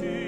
was